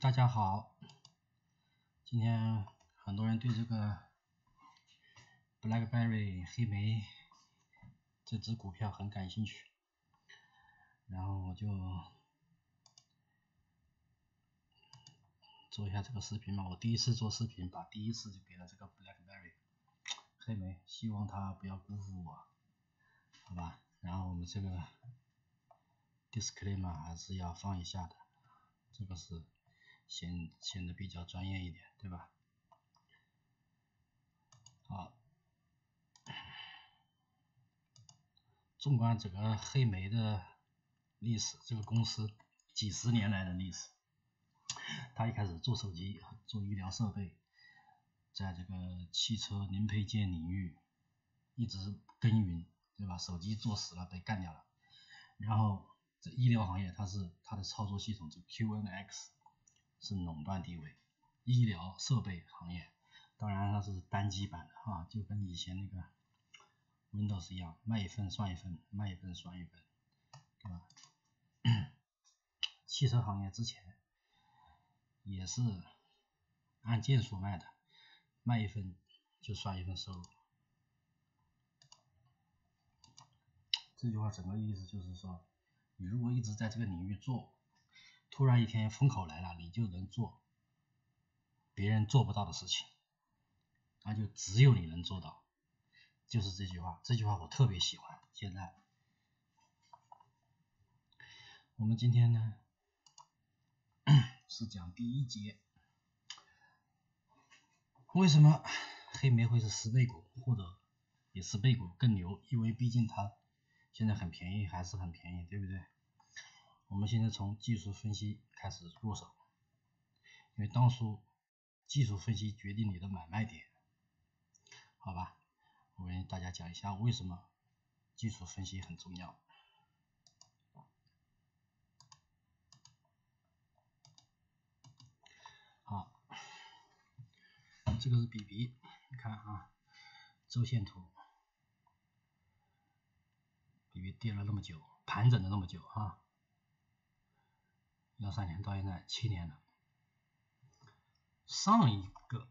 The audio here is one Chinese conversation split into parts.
大家好，今天很多人对这个 BlackBerry 黑莓这只股票很感兴趣，然后我就做一下这个视频嘛。我第一次做视频，把第一次就给了这个 BlackBerry 黑莓，希望它不要辜负我，好吧？然后我们这个 Disclaimer 还是要放一下的，这个是。显显得比较专业一点，对吧？好，纵观整个黑莓的历史，这个公司几十年来的历史，它一开始做手机、做医疗设备，在这个汽车零配件领域一直耕耘，对吧？手机做死了，被干掉了。然后这医疗行业，它是它的操作系统，这 QNX。是垄断地位，医疗设备行业，当然它是单机版的啊，就跟以前那个 Windows 一样，卖一份算一份，卖一份算一份，对吧？汽车行业之前也是按件数卖的，卖一份就算一份收入。这句话整个意思就是说，你如果一直在这个领域做。突然一天风口来了，你就能做别人做不到的事情，那就只有你能做到，就是这句话。这句话我特别喜欢。现在我们今天呢 是讲第一节，为什么黑莓会是十倍股或者比十倍股更牛？因为毕竟它现在很便宜，还是很便宜，对不对？我们现在从技术分析开始入手，因为当初技术分析决定你的买卖点，好吧？我跟大家讲一下为什么技术分析很重要。好，这个是 B B，，你看啊，周线图，比比跌了那么久，盘整了那么久啊。幺三年到现在七年了，上一个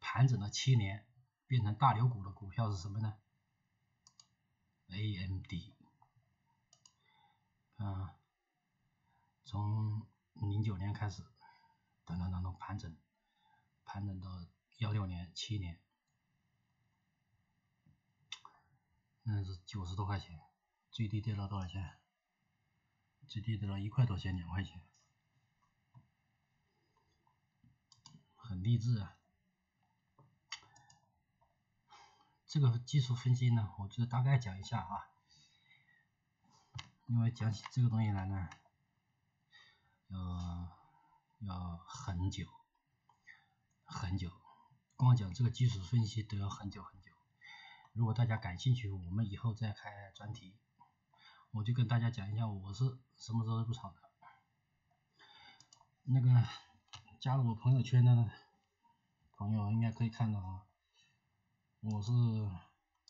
盘整了七年变成大牛股的股票是什么呢？AMD，啊，从零九年开始，等等等等盘整，盘整到幺六年七年，那是九十多块钱，最低跌到多少钱？最低跌到一块多钱，两块钱。励志啊！这个技术分析呢，我就大概讲一下啊，因为讲起这个东西来呢，要要很久很久，光讲这个技术分析都要很久很久。如果大家感兴趣，我们以后再开专题，我就跟大家讲一下我是什么时候入场的。那个。加了我朋友圈的朋友应该可以看到啊，我是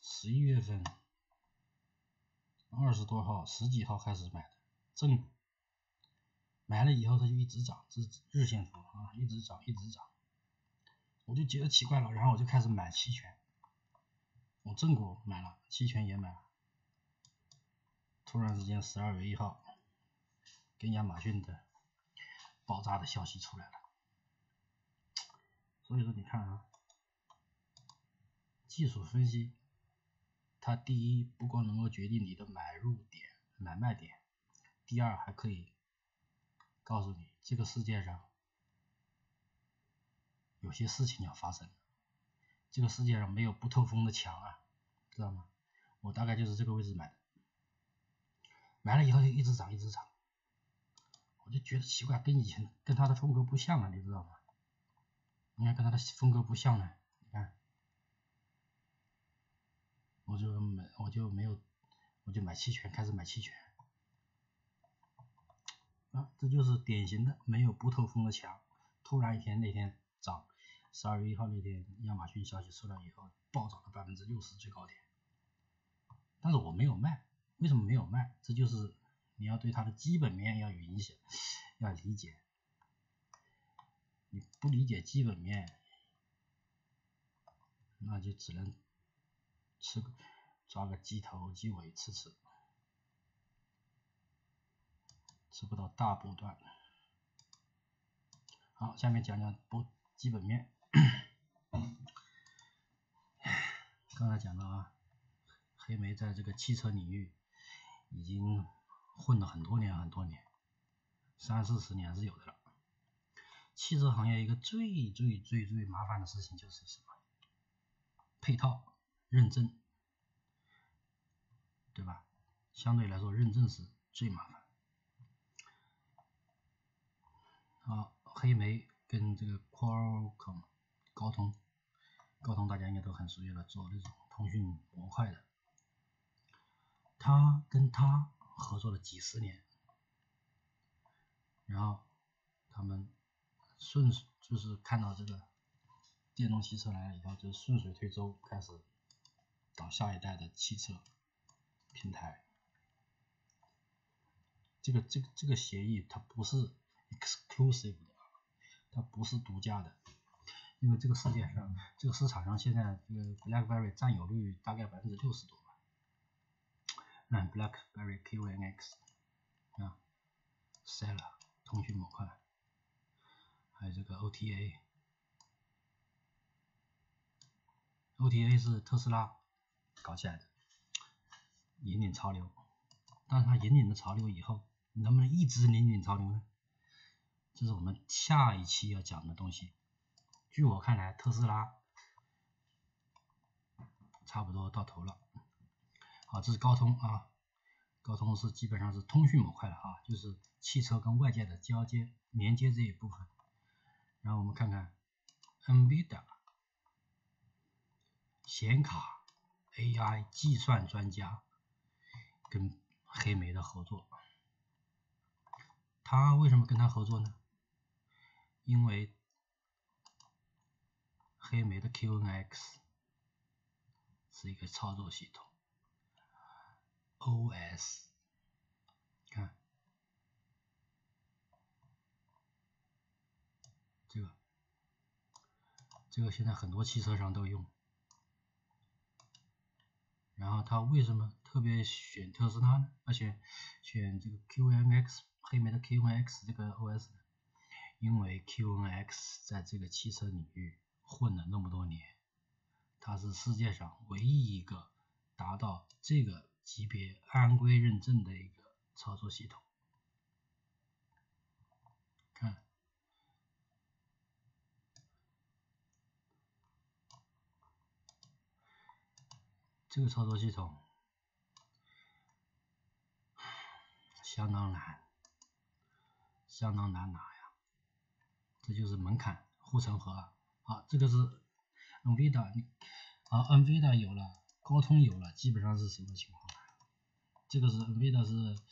十一月份二十多号、十几号开始买的正股，买了以后它就一直涨，这日线图啊，一直涨一直涨，我就觉得奇怪了，然后我就开始买期权，我正股买了，期权也买了，突然之间十二月一号，跟亚马逊的爆炸的消息出来了。所以说，你看啊，技术分析，它第一不光能够决定你的买入点、买卖点，第二还可以告诉你这个世界上有些事情要发生，这个世界上没有不透风的墙啊，知道吗？我大概就是这个位置买的，买了以后就一直涨，一直涨，我就觉得奇怪，跟以前跟它的风格不像啊，你知道吗？你看跟他的风格不像呢，你看，我就没，我就没有，我就买期权，开始买期权，啊，这就是典型的没有不透风的墙。突然一天那天涨，十二月一号那天亚马逊消息出来以后，暴涨了百分之六十最高点，但是我没有卖，为什么没有卖？这就是你要对它的基本面要有影响，要理解。你不理解基本面，那就只能吃个抓个鸡头鸡尾吃吃，吃不到大波段。好，下面讲讲波基本面。刚才讲到啊，黑莓在这个汽车领域已经混了很多年很多年，三四十年是有的了。汽车行业一个最最最最麻烦的事情就是什么？配套认证，对吧？相对来说，认证是最麻烦。好，黑莓跟这个 Qualcomm 高通，高通大家应该都很熟悉了，做那种通讯模块的。他跟他合作了几十年，然后他们。顺就是看到这个电动汽车来了以后，就顺水推舟开始搞下一代的汽车平台。这个这个这个协议它不是 exclusive 的，它不是独家的，因为这个世界上这个市场上现在这个 BlackBerry 占有率大概百分之六十多吧。那 BlackBerry QNX 啊，Cell 通讯模块。还有这个 OTA，OTA 是特斯拉搞起来的，引领潮流。但是它引领了潮流以后，能不能一直引领潮流呢？这是我们下一期要讲的东西。据我看来，特斯拉差不多到头了。好，这是高通啊，高通是基本上是通讯模块了啊，就是汽车跟外界的交接连接这一部分。然后我们看看 NVIDIA 显卡 AI 计算专家跟黑莓的合作，他为什么跟他合作呢？因为黑莓的 QNX 是一个操作系统 OS。这个现在很多汽车上都用，然后他为什么特别选特斯拉呢？而且选这个 QNX 黑莓的 QNX 这个 OS 呢？因为 QNX 在这个汽车领域混了那么多年，它是世界上唯一一个达到这个级别安规认证的一个操作系统。看。这个操作系统相当难，相当难拿呀，这就是门槛护城河啊。好，这个是 NVIDIA，好，NVIDIA 有了，高通有了，基本上是什么情况？这个是 NVIDIA 是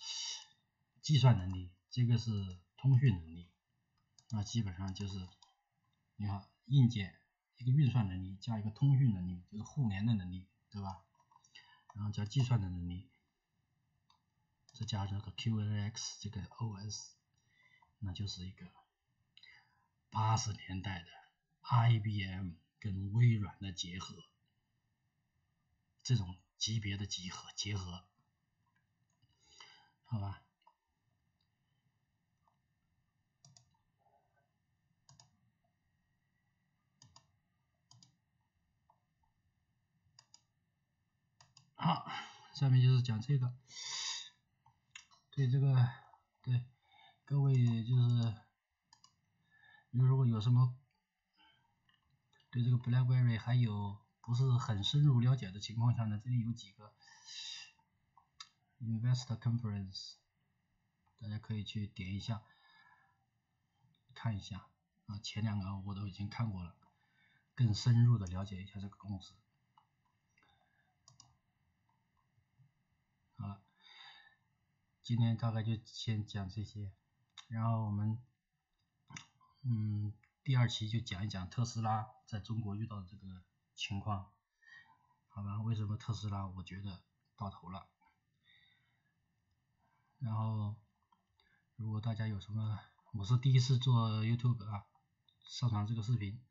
计算能力，这个是通讯能力，那基本上就是你看硬件一个运算能力加一个通讯能力，就是互联的能力，对吧？然后加计算的能力，再加这个 QNX 这个 OS，那就是一个八十年代的 IBM 跟微软的结合，这种级别的集合结合，好吧？好，下面就是讲这个，对这个，对各位就是，你如果有什么对这个 BlackBerry 还有不是很深入了解的情况下呢，这里有几个 Investor Conference，大家可以去点一下，看一下啊，前两个我都已经看过了，更深入的了解一下这个公司。好了，今天大概就先讲这些，然后我们，嗯，第二期就讲一讲特斯拉在中国遇到的这个情况，好吧？为什么特斯拉我觉得到头了？然后，如果大家有什么，我是第一次做 YouTube 啊，上传这个视频，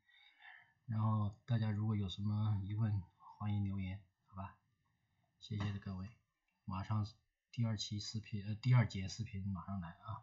然后大家如果有什么疑问，欢迎留言，好吧？谢谢各位，马上第二期视频呃第二节视频马上来啊。